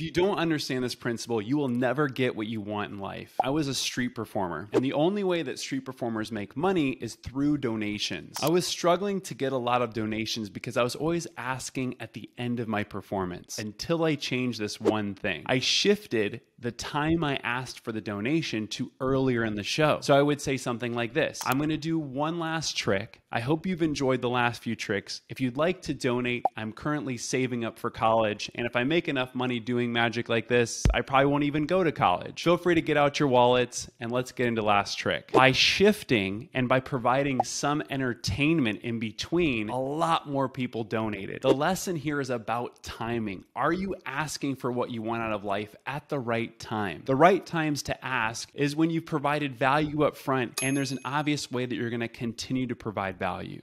If you don't understand this principle, you will never get what you want in life. I was a street performer, and the only way that street performers make money is through donations. I was struggling to get a lot of donations because I was always asking at the end of my performance until I changed this one thing. I shifted the time I asked for the donation to earlier in the show. So I would say something like this I'm going to do one last trick. I hope you've enjoyed the last few tricks. If you'd like to donate, I'm currently saving up for college. And if I make enough money doing magic like this, I probably won't even go to college. Feel free to get out your wallets and let's get into last trick. By shifting and by providing some entertainment in between, a lot more people donated. The lesson here is about timing. Are you asking for what you want out of life at the right time? The right times to ask is when you've provided value up front and there's an obvious way that you're going to continue to provide value.